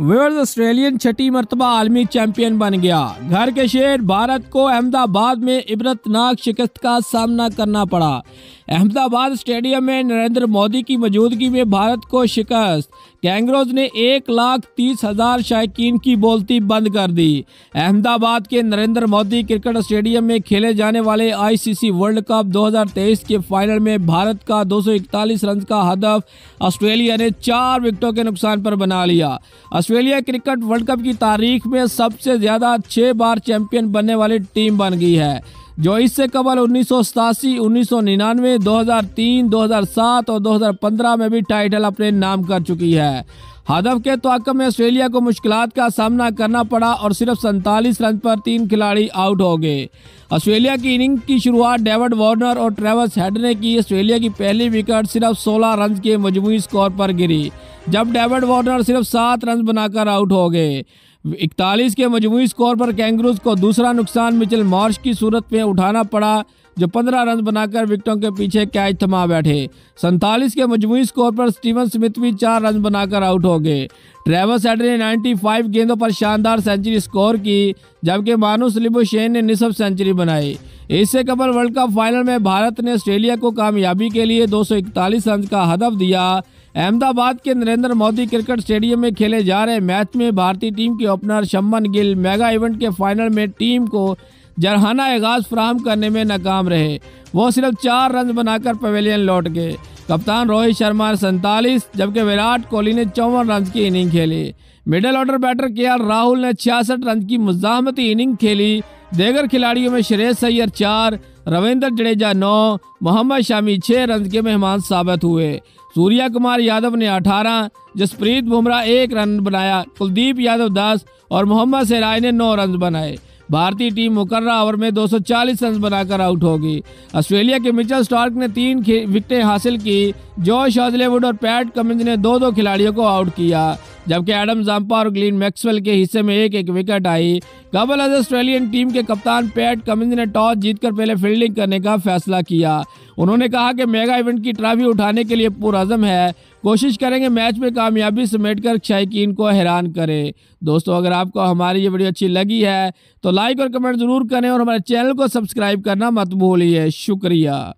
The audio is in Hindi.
वर्ल्ड ऑस्ट्रेलियन छठी मरतबा आलमी चैंपियन बन गया। घर के शेर भारत को अहमदाबाद में इबरतनाक शिकस्त का सामना करना पड़ा। अहमदाबाद स्टेडियम में नरेंद्र मोदी की मौजूदगी में भारत को शिकस्त। कैंगरोज ने एक लाख तीस हज़ार शायकीन की बोलती बंद कर दी। अहमदाबाद के नरेंद्र मोदी क्रिकेट स्टेडियम में खेले जाने वाले आईसीसी वर्ल्ड कप 2023 के फाइनल में भारत का 241 रन का हदफ ऑस्ट्रेलिया ने चार विकेटों के नुकसान पर बना लिया। ऑस्ट्रेलिया क्रिकेट वर्ल्ड कप की तारीख में सबसे ज़्यादा छह बार चैंपियन बनने वाली टीम बन गई है। जो इससे कबल उन्नीस सौ सतासी, उन्नीस सौ निन्यानवे, दो हज़ार तीन, दो हज़ार सात और 2015 में भी टाइटल अपने नाम कर चुकी है। हदफ के तो में ऑस्ट्रेलिया को मुश्किल का सामना करना पड़ा और सिर्फ़ सैंतालीस रन पर तीन खिलाड़ी आउट हो गए। ऑस्ट्रेलिया की इनिंग की शुरुआत डेविड वार्नर और ट्रेवस हेड ने की। ऑस्ट्रेलिया की पहली विकेट सिर्फ़ 16 रन के मजमू स्कोर पर गिरी, जब डेविड वार्नर सिर्फ़ सात रन बनाकर आउट हो गए। इकतालीस के मजमू स्कोर पर कैंगरूज को दूसरा नुकसान मिचल मार्च की सूरत में उठाना पड़ा, जो 15 रन बनाकर विकेटों के पीछे कैच थमा बैठे। सैतालीस के मजमू स्कोर पर स्टीवन स्मिथ भी चार रन बनाकर आउट हो गए। ट्रेवस हेड ने 95 गेंदों पर शानदार सेंचुरी स्कोर की, जबकि मानुस लिबोशेन ने निसफ सेंचुरी बनाई। इससे कबल वर्ल्ड कप फाइनल में भारत ने ऑस्ट्रेलिया को कामयाबी के लिए 241 रन का हदफ दिया। अहमदाबाद के नरेंद्र मोदी क्रिकेट स्टेडियम में खेले जा रहे मैच में भारतीय टीम के opener Shubman Gill mega event के फाइनल में टीम को जरहाना आगाज़ फ्राहम करने में नाकाम रहे। वो सिर्फ़ चार रन बनाकर पवेलियन लौट गए। कप्तान रोहित शर्मा ने सैतालीस, जबकि विराट कोहली ने चौवन रन की इनिंग खेली। मिडिल ऑर्डर बैटर के राहुल ने छियासठ रन की मुजामती इनिंग खेली। देगर खिलाड़ियों में श्रेयस सैयर चार रविंद्र जडेजा नौ मोहम्मद शामी छह रन के मेहमान साबित हुए। सूर्या कुमार यादव ने 18, जसप्रीत बुमराह एक रन बनाया कुलदीप यादव दस और मोहम्मद सराय ने नौ रन बनाए। भारतीय टीम मुकर्रा ओवर में 240 रन बनाकर आउट होगी ऑस्ट्रेलिया के मिचल स्टार्क ने तीन विकेटें हासिल की। जॉश हॉजलेवुड और पैट कमिंस ने दो दो खिलाड़ियों को आउट किया। जबकि एडम जाम्पा और ग्लीन मैक्सवेल के हिस्से में एक एक विकेट आई। कबल अज ऑस्ट्रेलियन टीम के कप्तान पैट कमिंस ने टॉस जीतकर पहले फील्डिंग करने का फैसला किया। उन्होंने कहा कि मेगा इवेंट की ट्रॉफी उठाने के लिए पुरज़म है। कोशिश करेंगे मैच में कामयाबी समेट कर शायकीन को हैरान करें। दोस्तों, अगर आपको हमारी ये वीडियो अच्छी लगी है तो लाइक और कमेंट ज़रूर करें और हमारे चैनल को सब्सक्राइब करना मत भूलिए। शुक्रिया।